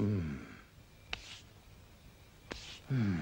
うん、うん。